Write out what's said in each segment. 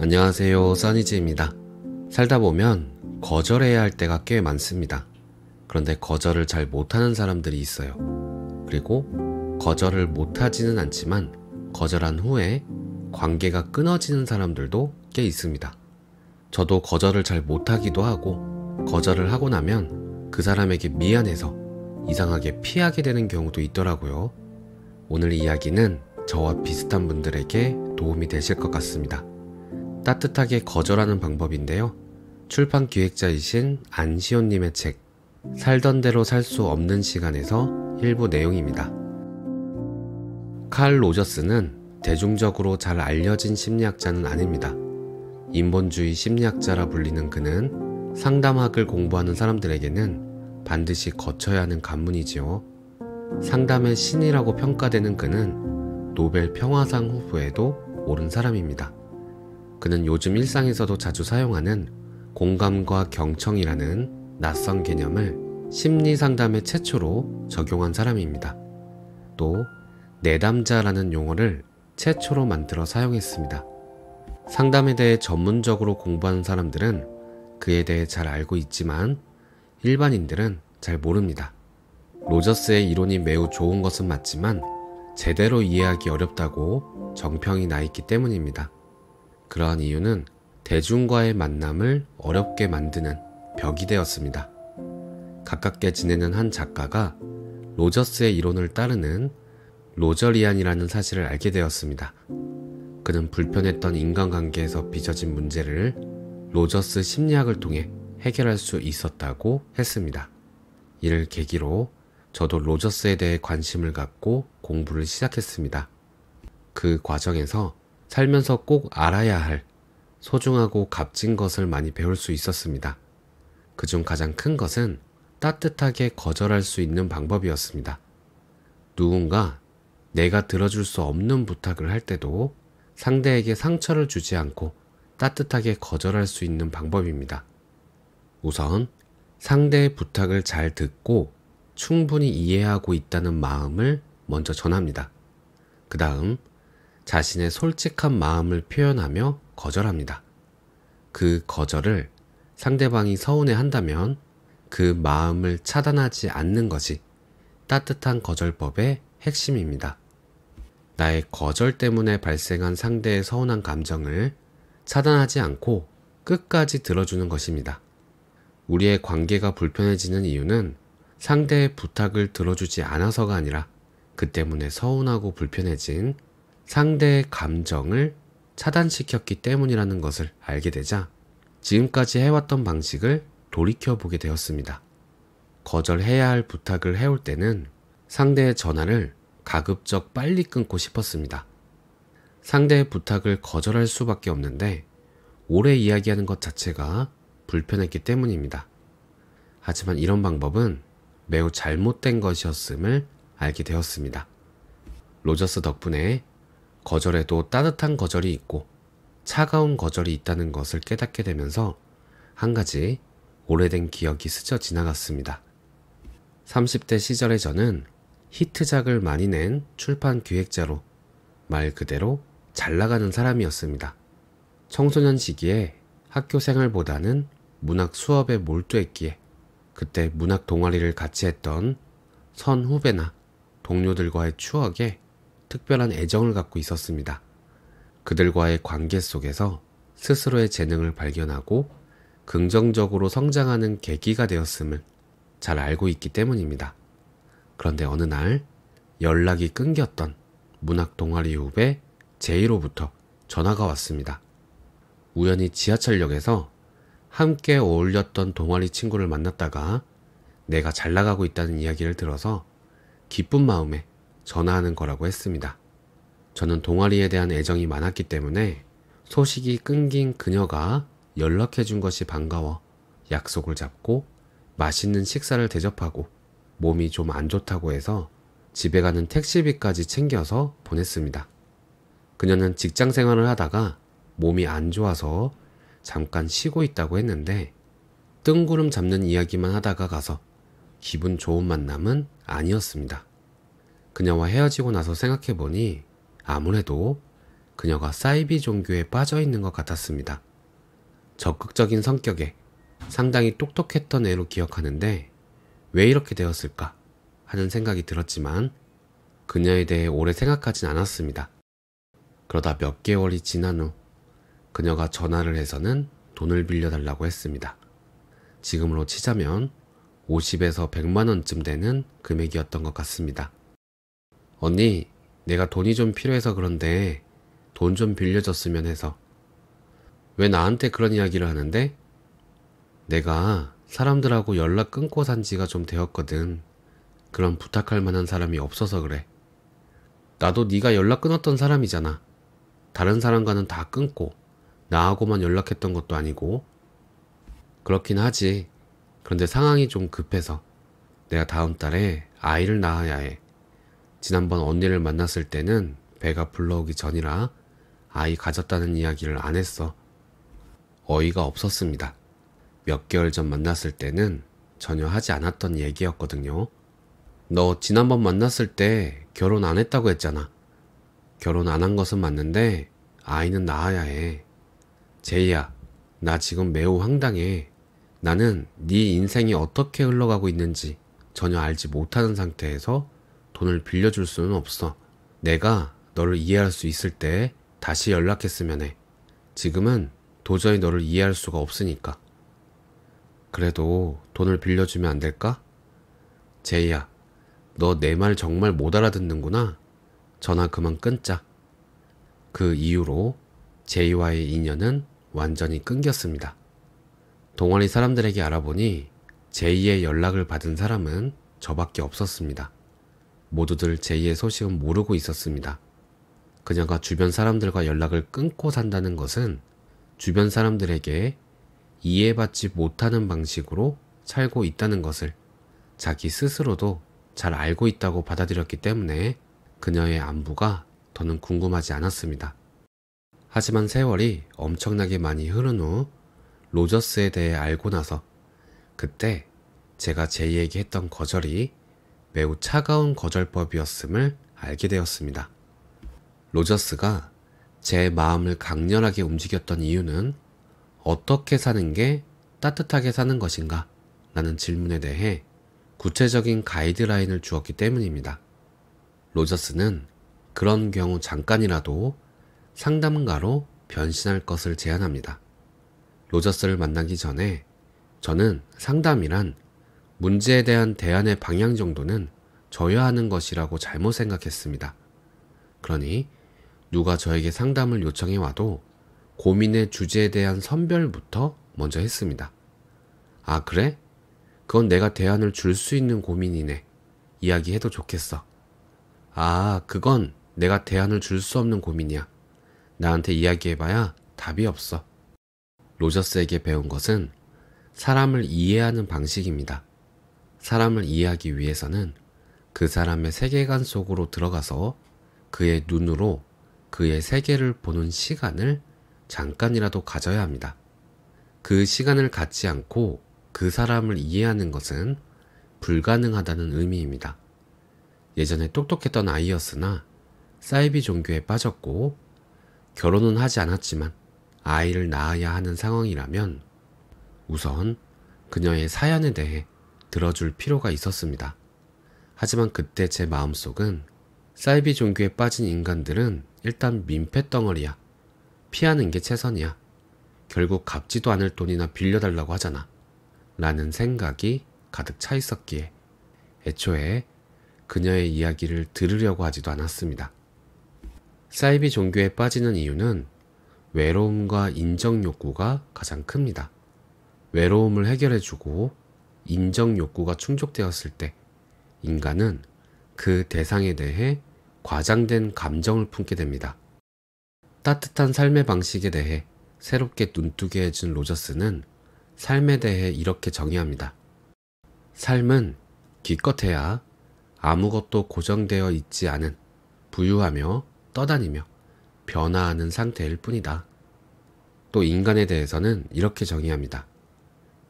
안녕하세요, 써니즈입니다. 살다 보면 거절해야 할 때가 꽤 많습니다. 그런데 거절을 잘 못하는 사람들이 있어요. 그리고 거절을 못하지는 않지만 거절한 후에 관계가 끊어지는 사람들도 꽤 있습니다. 저도 거절을 잘 못하기도 하고 거절을 하고 나면 그 사람에게 미안해서 이상하게 피하게 되는 경우도 있더라고요. 오늘 이야기는 저와 비슷한 분들에게 도움이 되실 것 같습니다. 따뜻하게 거절하는 방법인데요. 출판 기획자이신 안시온님의 책, 살던 대로 살 수 없는 시간에서 일부 내용입니다. 칼 로저스는 대중적으로 잘 알려진 심리학자는 아닙니다. 인본주의 심리학자라 불리는 그는 상담학을 공부하는 사람들에게는 반드시 거쳐야 하는 관문이지요. 상담의 신이라고 평가되는 그는 노벨 평화상 후보에도 오른 사람입니다. 그는 요즘 일상에서도 자주 사용하는 공감과 경청이라는 낯선 개념을 심리 상담의 최초로 적용한 사람입니다. 또 내담자라는 용어를 최초로 만들어 사용했습니다. 상담에 대해 전문적으로 공부하는 사람들은 그에 대해 잘 알고 있지만 일반인들은 잘 모릅니다. 로저스의 이론이 매우 좋은 것은 맞지만 제대로 이해하기 어렵다고 정평이 나 있기 때문입니다. 그러한 이유는 대중과의 만남을 어렵게 만드는 벽이 되었습니다. 가깝게 지내는 한 작가가 로저스의 이론을 따르는 로저리안이라는 사실을 알게 되었습니다. 그는 불편했던 인간관계에서 빚어진 문제를 로저스 심리학을 통해 해결할 수 있었다고 했습니다. 이를 계기로 저도 로저스에 대해 관심을 갖고 공부를 시작했습니다. 그 과정에서 살면서 꼭 알아야 할 소중하고 값진 것을 많이 배울 수 있었습니다. 그중 가장 큰 것은 따뜻하게 거절할 수 있는 방법이었습니다. 누군가 내가 들어줄 수 없는 부탁을 할 때도 상대에게 상처를 주지 않고 따뜻하게 거절할 수 있는 방법입니다. 우선 상대의 부탁을 잘 듣고 충분히 이해하고 있다는 마음을 먼저 전합니다. 그 다음 자신의 솔직한 마음을 표현하며 거절합니다. 그 거절을 상대방이 서운해 한다면 그 마음을 차단하지 않는 것이 따뜻한 거절법의 핵심입니다. 나의 거절 때문에 발생한 상대의 서운한 감정을 차단하지 않고 끝까지 들어주는 것입니다. 우리의 관계가 불편해지는 이유는 상대의 부탁을 들어주지 않아서가 아니라 그 때문에 서운하고 불편해진 상대의 감정을 차단시켰기 때문이라는 것을 알게 되자 지금까지 해왔던 방식을 돌이켜보게 되었습니다. 거절해야 할 부탁을 해올 때는 상대의 전화를 가급적 빨리 끊고 싶었습니다. 상대의 부탁을 거절할 수밖에 없는데 오래 이야기하는 것 자체가 불편했기 때문입니다. 하지만 이런 방법은 매우 잘못된 것이었음을 알게 되었습니다. 로저스 덕분에 거절에도 따뜻한 거절이 있고 차가운 거절이 있다는 것을 깨닫게 되면서 한 가지 오래된 기억이 스쳐 지나갔습니다. 30대 시절에 저는 히트작을 많이 낸 출판 기획자로 말 그대로 잘 나가는 사람이었습니다. 청소년 시기에 학교 생활보다는 문학 수업에 몰두했기에 그때 문학 동아리를 같이 했던 선 후배나 동료들과의 추억에 특별한 애정을 갖고 있었습니다. 그들과의 관계 속에서 스스로의 재능을 발견하고 긍정적으로 성장하는 계기가 되었음을 잘 알고 있기 때문입니다. 그런데 어느 날 연락이 끊겼던 문학 동아리 후배 제이로부터 전화가 왔습니다. 우연히 지하철역에서 함께 어울렸던 동아리 친구를 만났다가 내가 잘 나가고 있다는 이야기를 들어서 기쁜 마음에 전화하는 거라고 했습니다. 저는 동아리에 대한 애정이 많았기 때문에 소식이 끊긴 그녀가 연락해 준 것이 반가워 약속을 잡고 맛있는 식사를 대접하고 몸이 좀 안 좋다고 해서 집에 가는 택시비까지 챙겨서 보냈습니다. 그녀는 직장 생활을 하다가 몸이 안 좋아서 잠깐 쉬고 있다고 했는데 뜬구름 잡는 이야기만 하다가 가서 기분 좋은 만남은 아니었습니다. 그녀와 헤어지고 나서 생각해보니 아무래도 그녀가 사이비 종교에 빠져 있는 것 같았습니다. 적극적인 성격에 상당히 똑똑했던 애로 기억하는데 왜 이렇게 되었을까 하는 생각이 들었지만 그녀에 대해 오래 생각하진 않았습니다. 그러다 몇 개월이 지난 후 그녀가 전화를 해서는 돈을 빌려달라고 했습니다. 지금으로 치자면 50에서 100만 원쯤 되는 금액이었던 것 같습니다. 언니, 내가 돈이 좀 필요해서 그런데 돈 좀 빌려줬으면 해서. 왜 나한테 그런 이야기를 하는데? 내가 사람들하고 연락 끊고 산 지가 좀 되었거든. 그런 부탁할 만한 사람이 없어서 그래. 나도 네가 연락 끊었던 사람이잖아. 다른 사람과는 다 끊고 나하고만 연락했던 것도 아니고. 그렇긴 하지. 그런데 상황이 좀 급해서 내가 다음 달에 아이를 낳아야 해. 지난번 언니를 만났을 때는 배가 불러오기 전이라 아이 가졌다는 이야기를 안 했어. 어이가 없었습니다. 몇 개월 전 만났을 때는 전혀 하지 않았던 얘기였거든요. 너 지난번 만났을 때 결혼 안 했다고 했잖아. 결혼 안 한 것은 맞는데 아이는 낳아야 해. 제이야, 나 지금 매우 황당해. 나는 네 인생이 어떻게 흘러가고 있는지 전혀 알지 못하는 상태에서 돈을 빌려줄 수는 없어. 내가 너를 이해할 수 있을 때 다시 연락했으면 해. 지금은 도저히 너를 이해할 수가 없으니까. 그래도 돈을 빌려주면 안 될까? 제이야, 너 내 말 정말 못 알아듣는구나. 전화 그만 끊자. 그 이후로 제이와의 인연은 완전히 끊겼습니다. 동아리 사람들에게 알아보니 제이의 연락을 받은 사람은 저밖에 없었습니다. 모두들 제이의 소식은 모르고 있었습니다. 그녀가 주변 사람들과 연락을 끊고 산다는 것은 주변 사람들에게 이해받지 못하는 방식으로 살고 있다는 것을 자기 스스로도 잘 알고 있다고 받아들였기 때문에 그녀의 안부가 더는 궁금하지 않았습니다. 하지만 세월이 엄청나게 많이 흐른 후 로저스에 대해 알고 나서 그때 제가 제이에게 했던 거절이 매우 차가운 거절법이었음을 알게 되었습니다. 로저스가 제 마음을 강렬하게 움직였던 이유는 어떻게 사는 게 따뜻하게 사는 것인가? 라는 질문에 대해 구체적인 가이드라인을 주었기 때문입니다. 로저스는 그런 경우 잠깐이라도 상담가로 변신할 것을 제안합니다. 로저스를 만나기 전에 저는 상담이란 문제에 대한 대안의 방향 정도는 져야 하는 것이라고 잘못 생각했습니다. 그러니 누가 저에게 상담을 요청해 와도 고민의 주제에 대한 선별부터 먼저 했습니다. 아, 그래? 그건 내가 대안을 줄 수 있는 고민이네. 이야기해도 좋겠어. 아, 그건 내가 대안을 줄 수 없는 고민이야. 나한테 이야기해봐야 답이 없어. 로저스에게 배운 것은 사람을 이해하는 방식입니다. 사람을 이해하기 위해서는 그 사람의 세계관 속으로 들어가서 그의 눈으로 그의 세계를 보는 시간을 잠깐이라도 가져야 합니다. 그 시간을 갖지 않고 그 사람을 이해하는 것은 불가능하다는 의미입니다. 예전에 똑똑했던 아이였으나 사이비 종교에 빠졌고 결혼은 하지 않았지만 아이를 낳아야 하는 상황이라면 우선 그녀의 사연에 대해 들어줄 필요가 있었습니다. 하지만 그때 제 마음속은 사이비 종교에 빠진 인간들은 일단 민폐 덩어리야. 피하는 게 최선이야. 결국 갚지도 않을 돈이나 빌려달라고 하잖아. 라는 생각이 가득 차 있었기에 애초에 그녀의 이야기를 들으려고 하지도 않았습니다. 사이비 종교에 빠지는 이유는 외로움과 인정 욕구가 가장 큽니다. 외로움을 해결해주고 인정 욕구가 충족되었을 때 인간은 그 대상에 대해 과장된 감정을 품게 됩니다. 따뜻한 삶의 방식에 대해 새롭게 눈뜨게 해준 로저스는 삶에 대해 이렇게 정의합니다. 삶은 기껏해야 아무것도 고정되어 있지 않은 부유하며 떠다니며 변화하는 상태일 뿐이다. 또 인간에 대해서는 이렇게 정의합니다.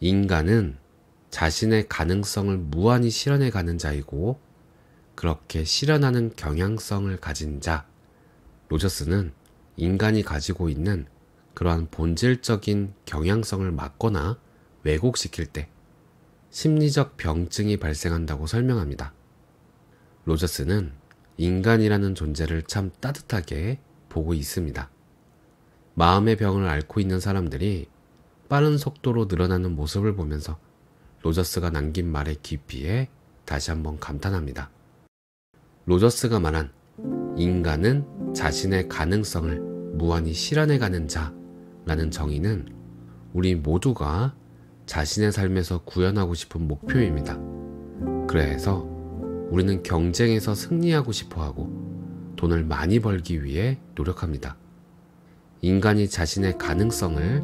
인간은 자신의 가능성을 무한히 실현해 가는 자이고 그렇게 실현하는 경향성을 가진 자. 로저스는 인간이 가지고 있는 그러한 본질적인 경향성을 막거나 왜곡시킬 때 심리적 병증이 발생한다고 설명합니다. 로저스는 인간이라는 존재를 참 따뜻하게 보고 있습니다. 마음의 병을 앓고 있는 사람들이 빠른 속도로 늘어나는 모습을 보면서 로저스가 남긴 말의 깊이에 다시 한번 감탄합니다. 로저스가 말한 인간은 자신의 가능성을 무한히 실현해가는 자라는 정의는 우리 모두가 자신의 삶에서 구현하고 싶은 목표입니다. 그래서 우리는 경쟁에서 승리하고 싶어 하고 돈을 많이 벌기 위해 노력합니다. 인간이 자신의 가능성을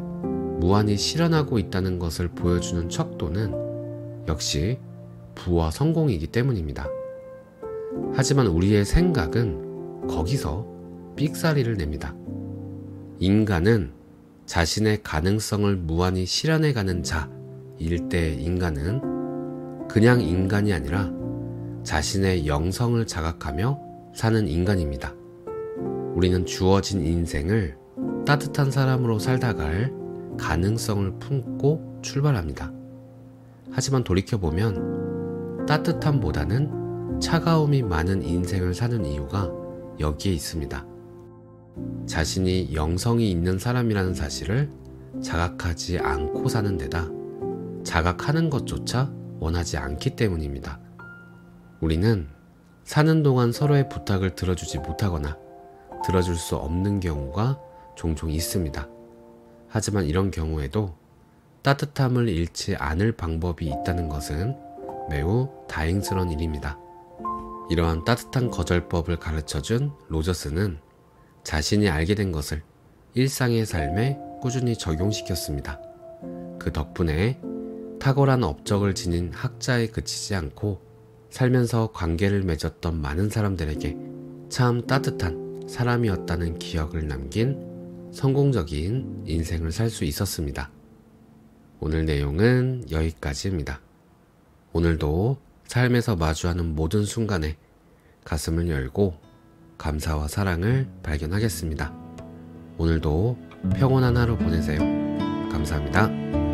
무한히 실현하고 있다는 것을 보여주는 척도는 역시 부와 성공이기 때문입니다. 하지만 우리의 생각은 거기서 삑사리를 냅니다. 인간은 자신의 가능성을 무한히 실현해가는 자일 때 인간은 그냥 인간이 아니라 자신의 영성을 자각하며 사는 인간입니다. 우리는 주어진 인생을 따뜻한 사람으로 살다갈 가능성을 품고 출발합니다. 하지만 돌이켜보면 따뜻함보다는 차가움이 많은 인생을 사는 이유가 여기에 있습니다. 자신이 영성이 있는 사람이라는 사실을 자각하지 않고 사는 데다 자각하는 것조차 원하지 않기 때문입니다. 우리는 사는 동안 서로의 부탁을 들어주지 못하거나 들어줄 수 없는 경우가 종종 있습니다. 하지만 이런 경우에도 따뜻함을 잃지 않을 방법이 있다는 것은 매우 다행스러운 일입니다. 이러한 따뜻한 거절법을 가르쳐 준 로저스는 자신이 알게 된 것을 일상의 삶에 꾸준히 적용시켰습니다. 그 덕분에 탁월한 업적을 지닌 학자에 그치지 않고 살면서 관계를 맺었던 많은 사람들에게 참 따뜻한 사람이었다는 기억을 남긴 성공적인 인생을 살 수 있었습니다. 오늘 내용은 여기까지입니다. 오늘도 삶에서 마주하는 모든 순간에 가슴을 열고 감사와 사랑을 발견하겠습니다. 오늘도 평온한 하루 보내세요. 감사합니다.